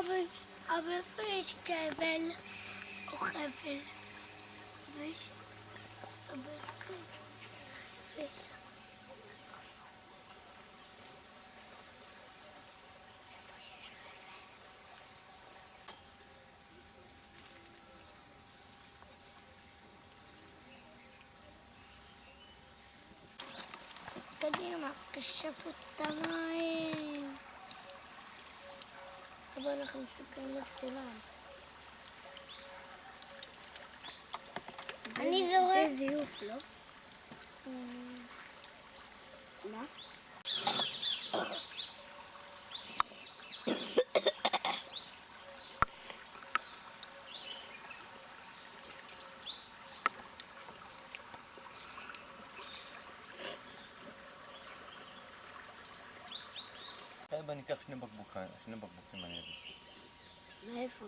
אבל, אבל איפה יש כבל או חבל? אבל יש... אבל איפה יש... קדימה, כשפו את המים. אבל אנחנו מסוכנים את כולם. אני זורק. זה זיוף, לא? מה? אני אקח שני בקבוקים, שני בקבוקים אני אביא. מאיפה?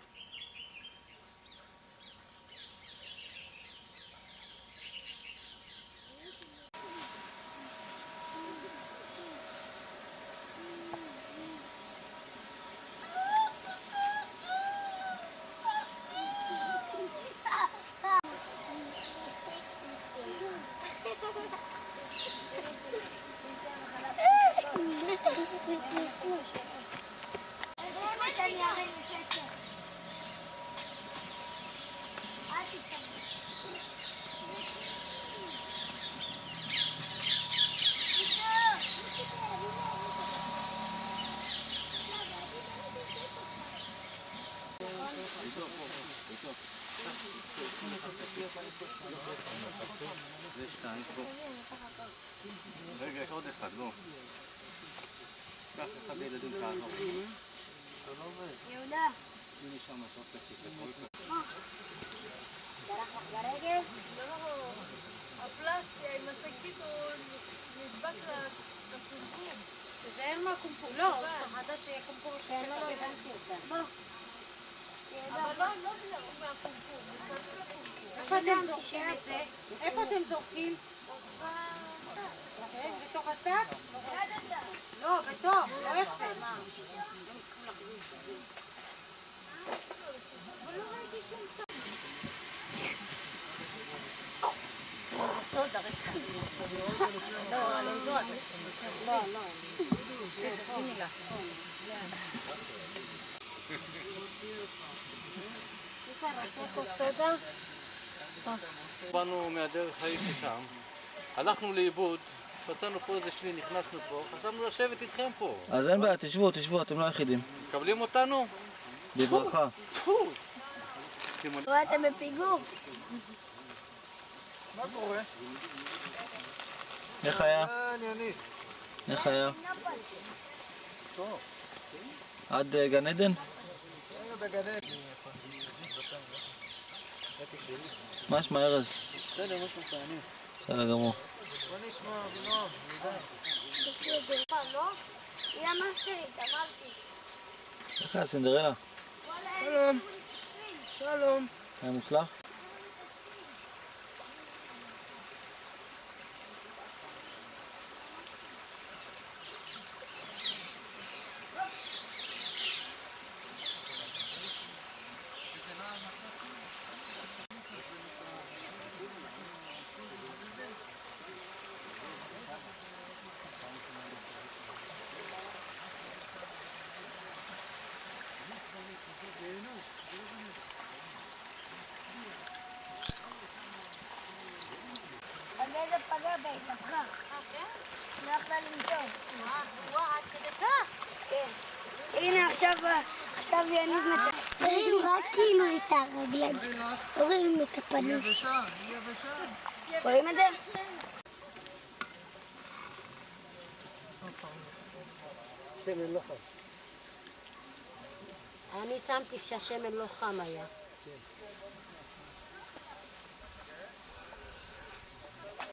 זה שתיים פה. רגע, יש עוד אחד, לא. קח אחד הילדים תעזור. יהודה, הנה שם עוד קצת. דרך לך ברגל? לא, הפלסטי עם השקית נדבק לקומקום. תיזהר מהקומפור. לא, פחדת שיהיה קומפור כן, לא. הבנתי אותה. איפה אתם זורקים את זה? איפה אתם זורקים? כן, בתוך השק? לא, בתוך, לא יפה, מה? סודה? באנו מהדרך הייתי שם, הלכנו לאיבוד, מצאנו פה איזה שביל, נכנסנו פה, חשבנו לשבת איתכם פה. אז אין בעיה, תשבו, תשבו, אתם לא היחידים. מקבלים אותנו? בברכה. רואה, אתם בפיגור. מה קורה? איך היה? אה. איך היה? טוב. עד אה, גן עדן? עדן. מה שמע ארז? בסדר, מה שלומך? אני. בסדר גמור. בוא נשמע. לא? איך היה סינדרלה? שלום. שלום. היה מוצלח? הגזע פגע בה, התהפכה. לא יכלה לנשום. וואו, עד כדי כך? כן. הנה עכשיו, עכשיו יניב מת... רואים רק כאילו את הרגליים. לא רואים את הפנים. יבשה, היא יבשה. רואים את זה? שמן לא חם. אני שמתי כשהשמן לא חם היה.